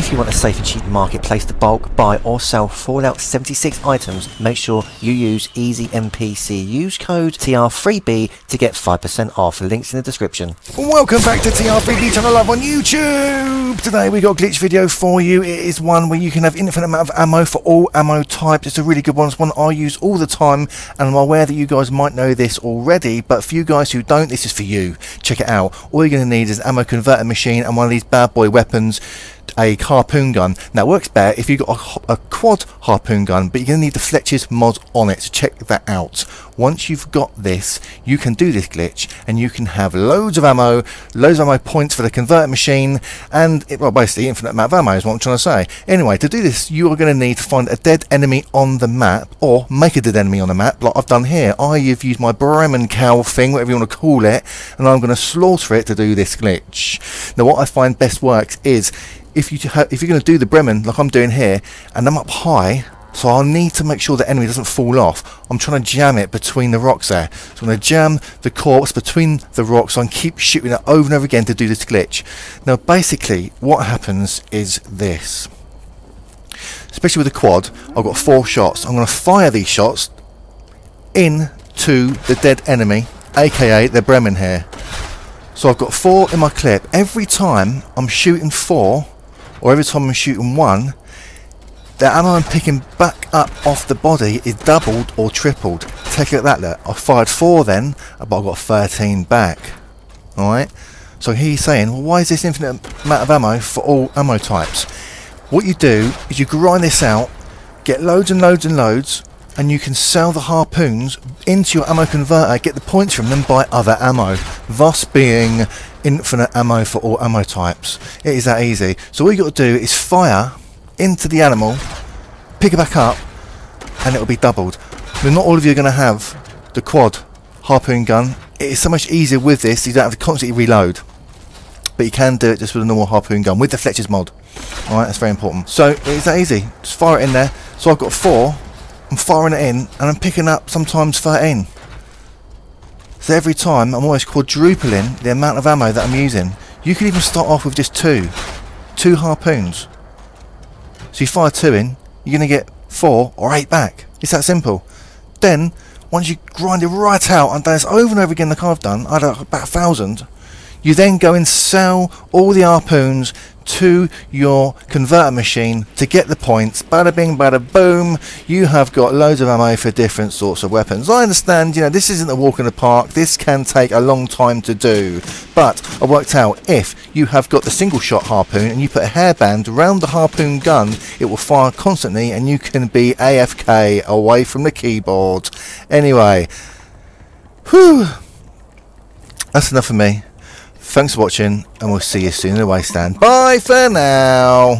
If you want a safe and cheap marketplace to bulk, buy or sell Fallout 76 items, make sure you use Easy EasyMPC. Use code TR3B to get 5% off. Links in the description. Welcome back to TR3B Channel Love on YouTube. Today we got a glitch video for you. It is one where you can have infinite amount of ammo for all ammo types. It's a really good one. It's one I use all the time and I'm aware that you guys might know this already, but for you guys who don't, this is for you. Check it out. All you're going to need is an ammo converter machine and one of these bad boy weapons a harpoon gun. Now, it works better if you've got a, a, quad harpoon gun, but you're going to need the Fletcher's mod on it, so check that out. Once you've got this, you can do this glitch, and you can have loads of ammo, loads of ammo points for the convert machine, and, it, well, basically infinite amount of ammo is what I'm trying to say. Anyway, to do this, you are going to need to find a dead enemy on the map, or make a dead enemy on the map, like I've done here. I have used my Brahmin cow thing, whatever you want to call it, and I'm going to slaughter it to do this glitch. Now, what I find best works is if you if you're going to do the Brahmin like I'm doing here, and I'm up high, so I'll need to make sure the enemy doesn't fall off. I'm trying to jam it between the rocks there. So I'm going to jam the corpse between the rocks and keep shooting it over and over again to do this glitch. Now basically what happens is this. Especially with the quad, I've got four shots. I'm going to fire these shots into the dead enemy, aka the Brahmin here. So I've got four in my clip. Every time I'm shooting four, or every time I'm shooting one, the ammo I'm picking back up off the body is doubled or tripled. Take a look at that look. I fired four then, but I got 13 back. Alright? So he's saying, well, why is this infinite amount of ammo for all ammo types? What you do is you grind this out, get loads and loads and loads, and you can sell the harpoons into your ammo converter, get the points from them, buy other ammo, thus being infinite ammo for all ammo types. It is that easy. So all you got to do is fire into the animal, pick it back up, and it'll be doubled. But not all of you are going to have the quad harpoon gun. It is so much easier with this, you don't have to constantly reload. But you can do it just with a normal harpoon gun, with the Fletcher's mod. Alright, that's very important. So, it's that easy. Just fire it in there. So I've got four, I'm firing it in, and I'm picking up sometimes 13. So every time I'm always quadrupling the amount of ammo that I'm using. You could even start off with just two. Two harpoons. So you fire two in, you're going to get four or eight back. It's that simple. Then, once you grind it right out, and this over and over again like I've done, I had about a thousand, you then go and sell all the harpoons to your converter machine to get the points. Bada bing, bada boom. You have got loads of ammo for different sorts of weapons. I understand, you know, this isn't a walk in the park. This can take a long time to do. But I worked out if you have got the single shot harpoon and you put a hairband around the harpoon gun, it will fire constantly and you can be AFK away from the keyboard. Anyway, whew. That's enough for me. Thanks for watching, and we'll see you soon in the wasteland. Bye for now!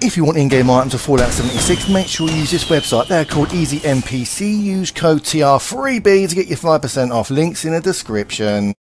If you want in-game items of Fallout 76, make sure you use this website. They're called EasyMPC. Use code TR3B to get your 5% off. Links in the description.